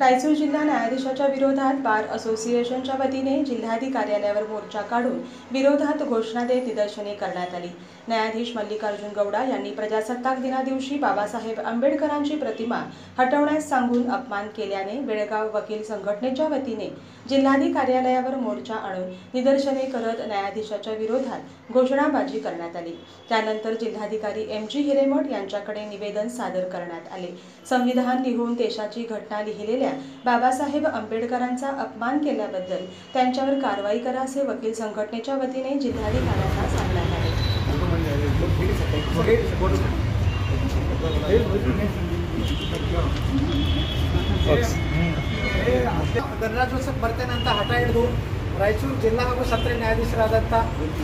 रायचूर जिल्हा न्यायाधीशाच्या विरोधात बार असोसिएशनच्या वतीने जिल्हाधिकारी कार्यालयावर मोर्चा काढून विरोधात घोषणा देत निदर्शने करण्यात आली. न्यायाधीश मल्लिकार्जुन गौडा यांनी प्रजासत्ताक दिनादिवशी बाबासाहेब आंबेडकरांची प्रतिमा हटवण्यास सांगून अपमान केल्याने बेळगाव वकील संघटनेच्या वतीने जिल्हाधिकारी कार्यालयावर मोर्चा आणून निदर्शने करत न्यायाधीशाच्या विरोधात घोषणाबाजी करण्यात आली. त्यानंतर जिल्हाधिकारी एम जी हिरेमठ यांच्याकडे निवेदन सादर करण्यात आले. संविधान लिहून देशाची घटना लिहिलेल्या बाबासाहेब आंबेडकरांचा अपमान केल्याबद्दल त्यांच्यावर कारवाई करा असे वकील संघटनेच्या वतीने जिल्हाधिकाऱ्यांना सांगण्यात आले ಗಣರಾಜ್ಯೋತ್ಸವ ಬರ್ತೇನೆ ಅಂತ ಹಠ ಹಿಡಿದು ರಾಯಚೂರು ಜಿಲ್ಲಾ ಹಾಗೂ ಸತ್ರ ನ್ಯಾಯಾಧೀಶರಾದಂಥ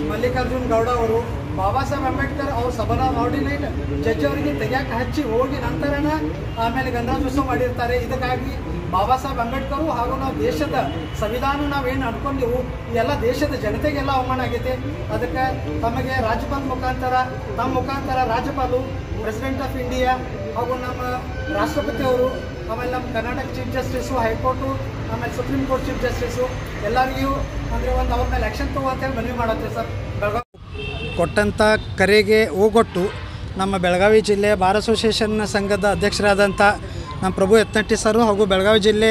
ಮಲ್ಲಿಕಾರ್ಜುನ್ ಗೌಡ ಅವರು ಬಾಬಾ ಸಾಹೇಬ್ ಅಂಬೇಡ್ಕರ್ ಅವ್ರ ಸಬಲ ಆರ್ಡಿನೇಟ್ ಜಡ್ಜ್ ಅವರಿಗೆ ತೆಗಿಯಕ್ಕೆ ಹಚ್ಚಿ ಹೋಗಿ ನಂತರನ ಆಮೇಲೆ ಗಣರಾಜ್ಯೋತ್ಸವ ಮಾಡಿರ್ತಾರೆ ಇದಕ್ಕಾಗಿ ಬಾಬಾ ಸಾಹೇಬ್ ಅಂಬೇಡ್ಕರು ಹಾಗೂ ನಾವು ದೇಶದ ಸಂವಿಧಾನ ನಾವೇನು ಅನ್ಕೊಂಡಿವು ಎಲ್ಲ ದೇಶದ ಜನತೆಗೆಲ್ಲ ಅವಮಾನ ಆಗೈತೆ. ಅದಕ್ಕೆ ತಮಗೆ ರಾಜ್ಯಪಾಲ ಮುಖಾಂತರ, ತಮ್ಮ ಮುಖಾಂತರ ರಾಜ್ಯಪಾಲರು ಪ್ರೆಸಿಡೆಂಟ್ ಆಫ್ ಇಂಡಿಯಾ ಹಾಗೂ ನಮ್ಮ ರಾಷ್ಟ್ರಪತಿ ಅವರು, ಆಮೇಲೆ ನಮ್ಮ Karnataka chief justice high court ಆಮೇಲೆ ಸುಪ್ರೀಂ ಕೋರ್ಟ್ ಚೀಫ್ ಜಸ್ಟಿಸು ಎಲ್ಲರಿಗೂ ಅಂದರೆ ಒಂದು ಅವ್ರ ಮೇಲೆ ಆ್ಯಕ್ಷನ್ ತಗೋ ಮನವಿ ಮಾಡತ್ತೆ ಸರ್. ಬೆಳಗಾವಿ ಕೊಟ್ಟಂಥ ಕರೆಗೆ ಓಗೊಟ್ಟು ನಮ್ಮ ಬೆಳಗಾವಿ ಜಿಲ್ಲೆ ಬಾರ್ ಅಸೋಸಿಯೇಷನ್ ಸಂಘದ ಅಧ್ಯಕ್ಷರಾದಂಥ ನಮ್ಮ ಪ್ರಭು ಯತ್ನಟ್ಟಿ ಸರು ಹಾಗೂ ಬೆಳಗಾವಿ ಜಿಲ್ಲೆ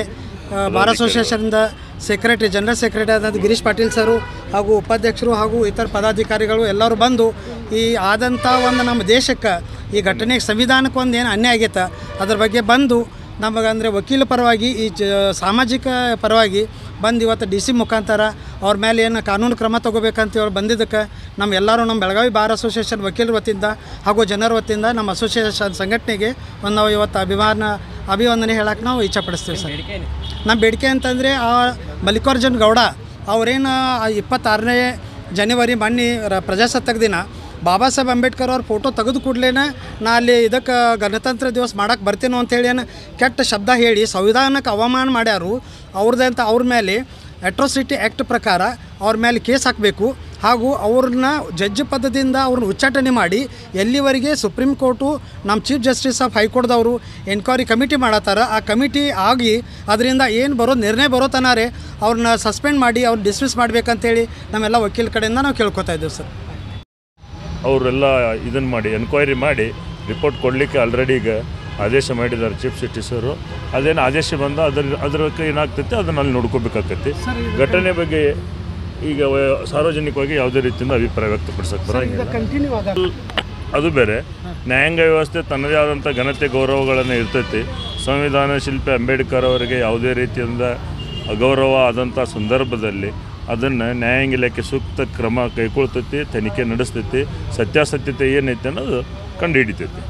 ಬಾರ್ ಅಸೋಸಿಯೇಷನ್ದ ಸೆಕ್ರೆಟರಿ ಜನರಲ್ ಸೆಕ್ರೆಟರಿ ಆದಂಥ ಗಿರೀಶ್ ಪಾಟೀಲ್ ಸರು ಹಾಗೂ ಉಪಾಧ್ಯಕ್ಷರು ಹಾಗೂ ಇತರ ಪದಾಧಿಕಾರಿಗಳು ಎಲ್ಲರೂ ಬಂದು ಈ ಆದಂಥ ಒಂದು ನಮ್ಮ ದೇಶಕ್ಕೆ ಈ ಘಟನೆಗೆ ಸಂವಿಧಾನಕ್ಕೆ ಒಂದು ಏನು ಅನ್ಯಾಯ ಆಗೈತೆ ಅದ್ರ ಬಗ್ಗೆ ಬಂದು ನಮಗೆ ಅಂದರೆ ವಕೀಲ ಪರವಾಗಿ ಈ ಜ ಸಾಮಾಜಿಕ ಪರವಾಗಿ ಬಂದು ಇವತ್ತು ಡಿ ಸಿ ಮುಖಾಂತರ ಅವ್ರ ಮೇಲೆ ಏನು ಕಾನೂನು ಕ್ರಮ ತೊಗೋಬೇಕಂತ ಹೇಳಿ ಬಂದಿದ್ದಕ್ಕೆ ನಮ್ಮ ಎಲ್ಲರೂ ನಮ್ಮ ಬೆಳಗಾವಿ ಬಾರ್ ಅಸೋಸಿಯೇಷನ್ ವಕೀಲರ ವತಿಯಿಂದ ಹಾಗೂ ಜನರ ವತಿಯಿಂದ ನಮ್ಮ ಅಸೋಸಿಯೇಷನ್ ಸಂಘಟನೆಗೆ ಒಂದು ನಾವು ಇವತ್ತು ಅಭಿಮಾನ ಅಭಿವಂದನೆ ಹೇಳಕ್ಕೆ ನಾವು ಇಚ್ಛಪಡಿಸ್ತೀವಿ ಸರ್. ನಮ್ಮ ಬೇಡಿಕೆ ಅಂತಂದರೆ ಆ ಮಲ್ಲಿಕಾರ್ಜುನ್ ಗೌಡ ಅವರೇನು ಇಪ್ಪತ್ತಾರನೇ ಜನವರಿ ಮೊನ್ನೆ ರ ಪ್ರಜಾಸತ್ತಾಕ ದಿನ ಬಾಬಾ ಸಾಹೇಬ್ ಅಂಬೇಡ್ಕರ್ ಅವ್ರ ಫೋಟೋ ತೆಗೆದು ಕೂಡಲೇ ನಾ ಅಲ್ಲಿ ಇದಕ್ಕೆ ಗಣತಂತ್ರ ದಿವಸ ಮಾಡಕ್ಕೆ ಬರ್ತೀನೋ ಅಂತೇಳಿ ಏನು ಕೆಟ್ಟ ಶಬ್ದ ಹೇಳಿ ಸಂವಿಧಾನಕ್ಕೆ ಅವಮಾನ ಮಾಡ್ಯಾರು ಅವ್ರದ್ದೇ ಅಂತ ಅವ್ರ ಮೇಲೆ ಅಟ್ರೋಸಿಟಿ ಆ್ಯಕ್ಟ್ ಪ್ರಕಾರ ಅವ್ರ ಮೇಲೆ ಕೇಸ್ ಹಾಕಬೇಕು. ಹಾಗೂ ಅವ್ರನ್ನ ಜಡ್ಜ್ ಪದದಿಂದ ಅವ್ರನ್ನ ಉಚ್ಚಾಟನೆ ಮಾಡಿ ಎಲ್ಲಿವರೆಗೆ ಸುಪ್ರೀಂ ಕೋರ್ಟು ನಮ್ಮ ಚೀಫ್ ಜಸ್ಟಿಸ್ ಆಫ್ ಹೈಕೋರ್ಟ್ದವರು ಎನ್ಕ್ವೈರಿ ಕಮಿಟಿ ಮಾಡತ್ತಾರ ಆ ಕಮಿಟಿ ಆಗಿ ಅದರಿಂದ ಏನು ಬರೋ ನಿರ್ಣಯ ಬರೋ ತನಾರೆ ಅವ್ರನ್ನ ಸಸ್ಪೆಂಡ್ ಮಾಡಿ ಅವ್ರನ್ನ ಡಿಸ್ಮಿಸ್ ಮಾಡಬೇಕಂತೇಳಿ ನಮ್ಮೆಲ್ಲ ವಕೀಲ ಕಡೆಯಿಂದ ನಾವು ಕೇಳ್ಕೊತಾ ಇದ್ದೀವಿ ಸರ್. ಅವರೆಲ್ಲ ಇದನ್ನು ಮಾಡಿ ಎನ್ಕ್ವೈರಿ ಮಾಡಿ ರಿಪೋರ್ಟ್ ಕೊಡಲಿಕ್ಕೆ ಆಲ್ರೆಡಿ ಈಗ ಆದೇಶ ಮಾಡಿದ್ದಾರೆ ಚೀಫ್ ಜಸ್ಟಿಸರು ಅದೇನು ಆದೇಶ ಬಂದ ಅದ್ರ ಅದಕ್ಕೆ ಏನಾಗ್ತೈತೆ ಅದನ್ನ ಅಲ್ಲಿ ನೋಡ್ಕೋಬೇಕಾಗತ್ತೆ. ಘಟನೆ ಬಗ್ಗೆ ಈಗ ಸಾರ್ವಜನಿಕವಾಗಿ ಯಾವುದೇ ರೀತಿಯಿಂದ ಅಭಿಪ್ರಾಯ ವ್ಯಕ್ತಪಡಿಸಕ್ಕೆ ಬರೋಂಗಿಲ್ಲ. ಅದು ಬೇರೆ. ನ್ಯಾಯಾಂಗ ವ್ಯವಸ್ಥೆ ತನ್ನದೇ ಆದಂಥ ಘನತೆ ಗೌರವಗಳನ್ನು ಇರ್ತೈತಿ. ಸಂವಿಧಾನ ಶಿಲ್ಪಿ ಅಂಬೇಡ್ಕರ್ ಅವರಿಗೆ ಯಾವುದೇ ರೀತಿಯಿಂದ ಅಗೌರವ ಆದಂಥ ಸಂದರ್ಭದಲ್ಲಿ ಅದನ್ನು ನ್ಯಾಯಾಂಗ ಇಲಾಖೆ ಸೂಕ್ತ ಕ್ರಮ ಕೈಗೊಳ್ತೈತಿ ತನಿಖೆ ನಡೆಸ್ತೈತಿ. ಸತ್ಯಾಸತ್ಯತೆ ಏನೈತೆ ಅನ್ನೋದು ಕಂಡುಹಿಡಿತೈತಿ.